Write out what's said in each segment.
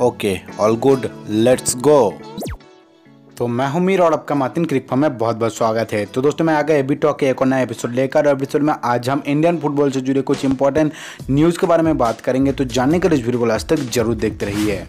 Okay all good let's go तो मैं हूँ मीर और आपका मातिन क्रिक में बहुत बहुत स्वागत है। तो दोस्तों, मैं आ गया एबी टॉक के एक और नया एपिसोड लेकर। और एपिसोड में आज हम इंडियन फुटबॉल से जुड़े कुछ इंपॉर्टेंट न्यूज़ के बारे में बात करेंगे। तो जानने के लिए इस वीडियो को लास्ट तक ज़रूर देखते रहिए।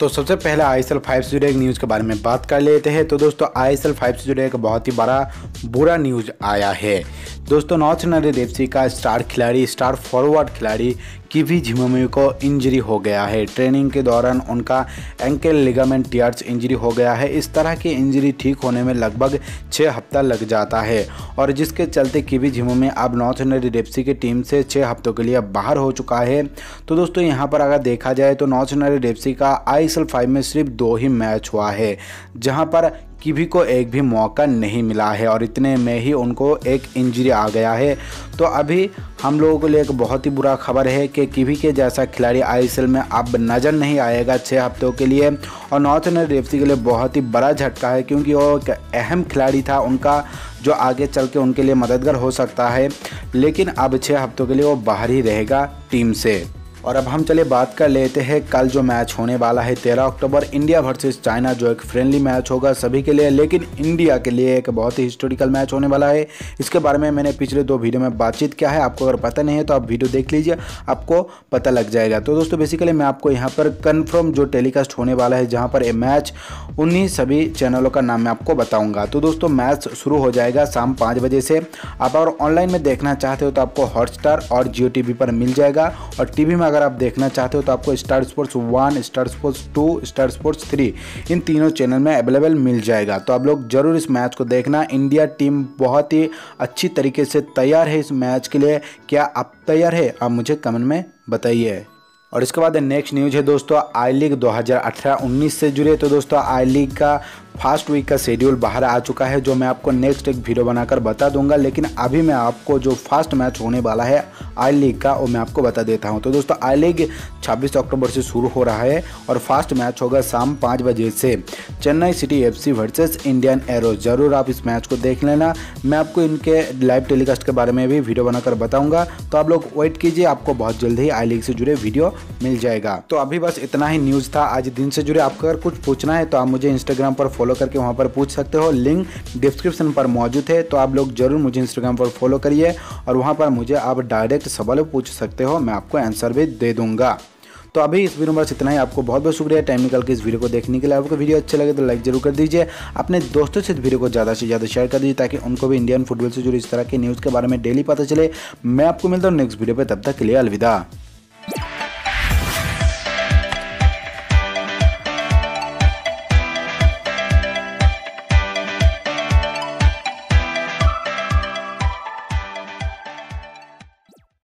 तो सबसे पहले आई एस एल फाइव से जुड़े एक न्यूज़ के बारे में बात कर लेते हैं। तो दोस्तों आई एस एल फाइव से जुड़े एक बहुत ही बड़ा, बुरा न्यूज़ आया है। दोस्तों नॉर्थ नरेद एफ़ का स्टार खिलाड़ी स्टार फॉरवर्ड खिलाड़ी किवी झिमोमी को इंजरी हो गया है। ट्रेनिंग के दौरान उनका एंकल लिगामेंट टियर्स इंजरी हो गया है। इस तरह की इंजरी ठीक होने में लगभग छः हफ़्ता लग जाता है। और जिसके चलते किवी झिमोमी अब नॉर्थ नरेद एफ़ की टीम से छः हफ्तों के लिए बाहर हो चुका है। तो दोस्तों, यहाँ पर अगर देखा जाए तो नॉर्थ नरेड एफ़ का आई एस में सिर्फ़ दो ही मैच हुआ है, जहाँ पर किवी को एक भी मौका नहीं मिला है और इतने में ही उनको एक इंजरी आ गया है। तो अभी हम लोगों के लिए एक बहुत ही बुरा खबर है कि किवी के जैसा खिलाड़ी आईएसएल में अब नज़र नहीं आएगा छः हफ्तों के लिए। और नॉर्थ इंडियन एफ़ के लिए बहुत ही बड़ा झटका है, क्योंकि वो एक अहम खिलाड़ी था उनका, जो आगे चल के उनके लिए मददगार हो सकता है। लेकिन अब छः हफ्तों के लिए वो बाहर ही रहेगा टीम से। और अब हम चले बात कर लेते हैं कल जो मैच होने वाला है, तेरह अक्टूबर, इंडिया वर्सेस चाइना, जो एक फ्रेंडली मैच होगा सभी के लिए, लेकिन इंडिया के लिए एक बहुत ही हिस्टोरिकल मैच होने वाला है। इसके बारे में मैंने पिछले दो वीडियो में बातचीत किया है, आपको अगर पता नहीं है तो आप वीडियो देख लीजिए, आपको पता लग जाएगा। तो दोस्तों बेसिकली मैं आपको यहाँ पर कन्फर्म जो टेलीकास्ट होने वाला है, जहाँ पर ये मैच उन्हीं सभी चैनलों का नाम मैं आपको बताऊँगा। तो दोस्तों, मैच शुरू हो जाएगा शाम पाँच बजे से। आप अगर ऑनलाइन में देखना चाहते हो तो आपको हॉटस्टार और जियो पर मिल जाएगा, और टी में अगर आप देखना चाहते हो तो आपको Star Sports One Star Sports Two Star Sports Three इन तीनों चैनल में अवेलेबल मिल जाएगा। तो आप लोग ज़रूर इस मैच को देखना। इंडिया टीम बहुत ही अच्छी तरीके से तैयार है इस मैच के लिए। क्या आप तैयार है? आप मुझे कमेंट में बताइए। और इसके बाद नेक्स्ट न्यूज़ है दोस्तों आई लीग 2018-19 से जुड़े। तो दोस्तों आई लीग का फास्ट वीक का शेड्यूल बाहर आ चुका है, जो मैं आपको नेक्स्ट एक वीडियो बनाकर बता दूँगा, लेकिन अभी मैं आपको जो फास्ट मैच होने वाला है आई लीग का, वो मैं आपको बता देता हूँ। तो दोस्तों आई लीग 26 अक्टूबर से शुरू हो रहा है और फास्ट मैच होगा शाम पाँच बजे से। Chennai City F C versus Indian Arrow ज़रूर आप इस मैच को देख लेना। मैं आपको इनके लाइव टेलीकास्ट के बारे में भी वीडियो बनाकर बताऊँगा। तो आप लोग वेट कीजिए, आपको बहुत जल्द ही आई लीग से जुड़े वीडियो मिल जाएगा। तो अभी बस इतना ही न्यूज़ था। आज दिन से जुड़े, आपको अगर कुछ पूछना है तो आप मुझे इंस्टाग्राम पर फॉलो करके वहाँ पर पूछ सकते हो। लिंक डिस्क्रिप्शन पर मौजूद है तो आप लोग ज़रूर मुझे इंस्टाग्राम पर फॉलो करिए और वहाँ पर मुझे आप डायरेक्ट सवाल पूछ सकते हो, मैं आपको आंसर भी दे दूँगा। तो अभी इस वीडियो में बस इतना ही। आपको बहुत बहुत शुक्रिया टाइम निकल के इस वीडियो को देखने के लिए। आपको वीडियो अच्छे लगे तो लाइक ज़रूर कर दीजिए। अपने दोस्तों से इस वीडियो को ज़्यादा से ज़्यादा शेयर कर दीजिए ताकि उनको भी इंडियन फुटबॉल से जुड़ी इस तरह की न्यूज़ के बारे में डेली पता चले। मैं आपको मिलता हूँ नेक्स्ट वीडियो पर तब तक के लिए अलविदा।